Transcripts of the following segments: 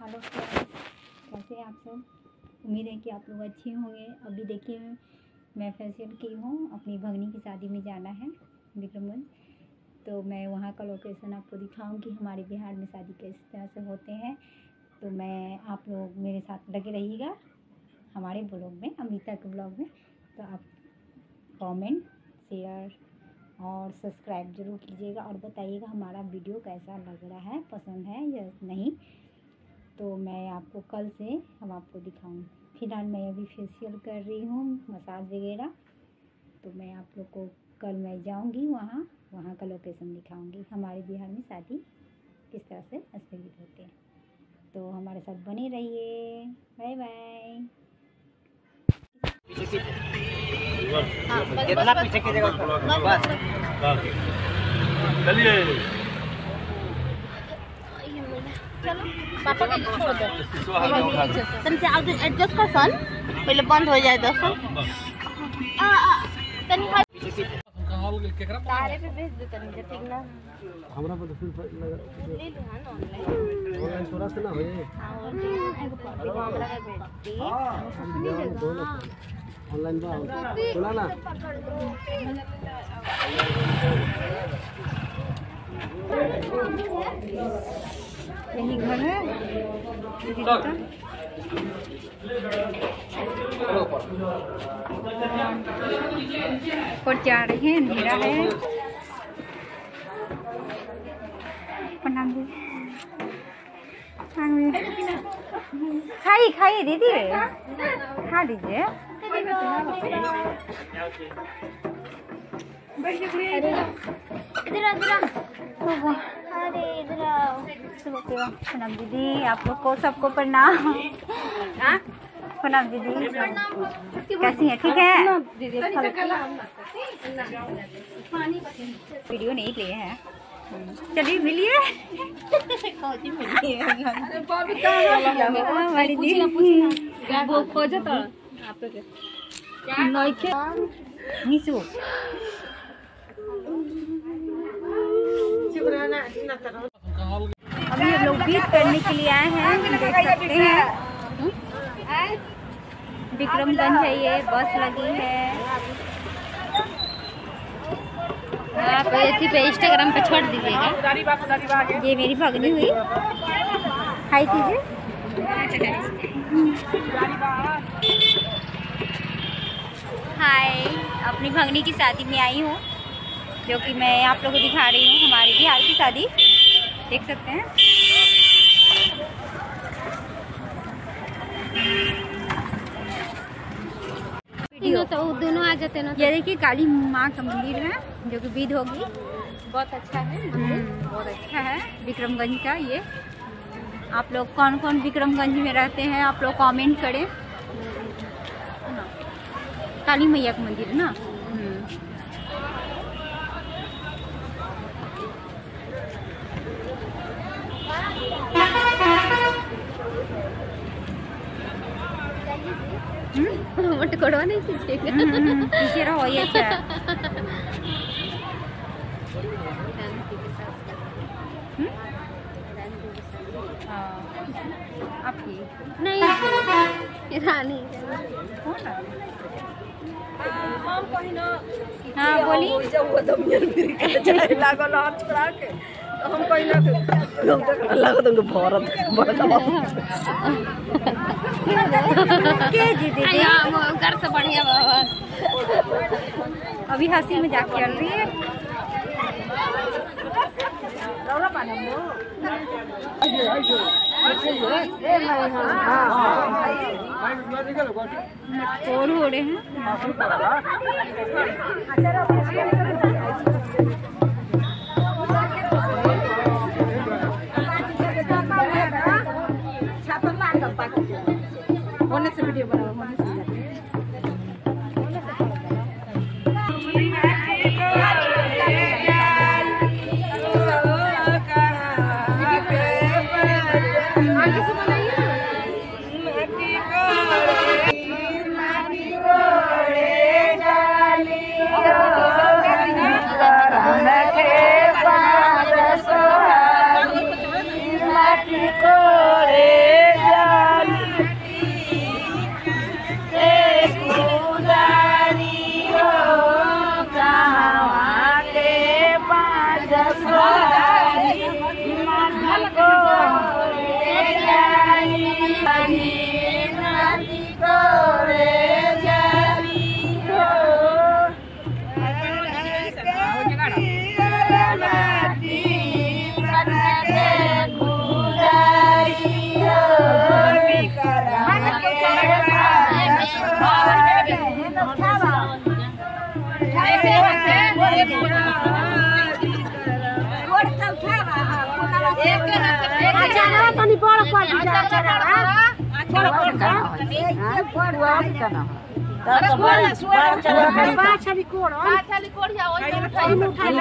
Hello friends कैसे हैं आप सब? उम्मीद है कि आप लोग अच्छे होंगे। अभी देखिए, मैं फेशियल की हूँ। अपनी भगनी की शादी में जाना है, विक्रमगंज। तो मैं वहाँ का लोकेशन आपको दिखाऊँगी, हमारे बिहार में शादी किस तरह से होते हैं। तो मैं, आप लोग मेरे साथ लगे रहिएगा, हमारे ब्लॉग में, अमिता के ब्लॉग में। तो आप कमेंट शेयर और सब्सक्राइब ज़रूर कीजिएगा और बताइएगा हमारा वीडियो कैसा लग रहा है, पसंद है या नहीं। तो मैं आपको कल से हम आपको दिखाऊँ। फ़िलहाल मैं अभी फेशियल कर रही हूँ मसाज वगैरह। तो मैं आप लोग को कल मैं जाऊँगी वहाँ वहाँ का लोकेशन दिखाऊँगी। हमारे बिहार में शादी किस तरह से स्थगित होते हैं। तो हमारे साथ बने रहिए। Bye bye. कितना पीछे कीजिएगा उसको? बस पापा का छोड़ दो। आगे एडजस्ट कर सन पहले बंद हो जाए दोस्तों तनी तारे पे भेज दो तनी ठीक ना हमरा पर तो फिर लगा ले हाँ ऑनलाइन ऑनलाइन थोड़ा सा ना हो जाए। हाँ एगो हमरा का भेज दी ऑनलाइन बा सुना ना। यही घर है। दीदी और जा रही है अंधेरा है। प्रणाम खाइए खाइए दीदी। खा लीजिए इधर इधर आ। अरे इधर आओ। प्रणाम दीदी आप लोग को सबको प्रणाम। प्रणाम दीदी कैसी है? ठीक है? वीडियो नहीं लिए हैं। चलिए मिलिए। हमारी दीदी। निशु अभी हम लोग बीट करने के लिए आए हैं देख सकते हैं। विक्रमगंज है ये बस लगी है। आप इसी पे इंस्टाग्राम पे छोड़ दीजिएगा। ये मेरी भगनी हुई। हाय कीजिए। हाय अपनी भगनी की शादी में आई हूँ। जो कि मैं आप लोगों को दिखा रही हूँ हमारे बिहार की शादी। देख सकते हैं। तीनों तो दोनों आ जाते ना ये देखिए काली माँ का मंदिर है जो कि विध होगी। बहुत अच्छा है बहुत अच्छा है विक्रमगंज का ये। आप लोग कौन कौन विक्रमगंज में रहते हैं आप लोग कमेंट करें। काली मैया का मंदिर है ना? मट कोड़वा नहीं सीखेगा हम्म, पीछे रहो ये अच्छा है। हाँ, आपकी नहीं रानी कौन है? हाँ बोली। हम कहीं ना लोग तो तुमको भारत के जी दीदी यहाँ घर से बढ़िया बाबा। अभी हँसी मज़ाक चल रही है। मटकोर हो रहे हैं। होने से अचानक तनी बड़ कर दी बाछली कोड़ खाली कोड़ जा ओइ में उठाई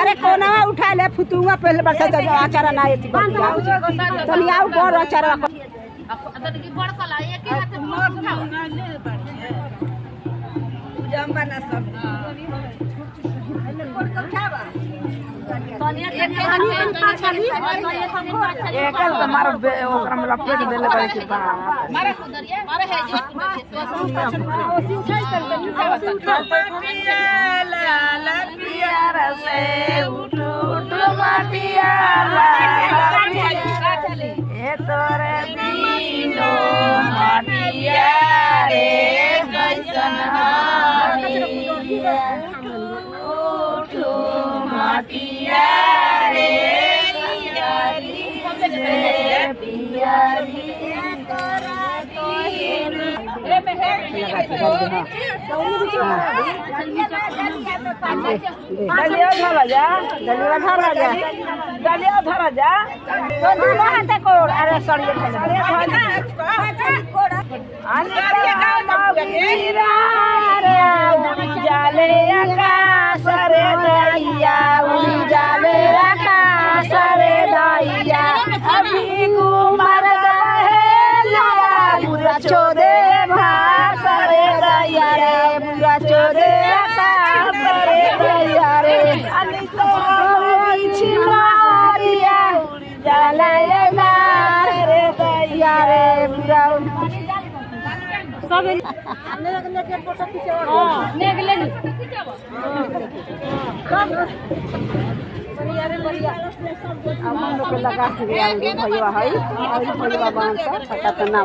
अरे कोना उठा ले फुतुआ पहले बरसा जा आचारा ना एती बतिया तनी आउ बड़ आचारा तनी की बड़ कला एक हाथ से उठाओ एकल तो मारो ओकरा में लपेट देले बड़े के बाप मारे कुदरिया मारे है जो पियारा से उठू उठू माटियाला ए माटिया रे पियारी डलिया धरा जा डलिया धरा जा डलिया धरा जा तो दूनो हाथे कोड़ अरे सड़िए धरा अनिका मौगिरा रे बुरा हम लोग लगा भैया है भैया बाँध छटा तो ना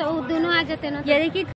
तो दोनों आ जाते ना ये देखिए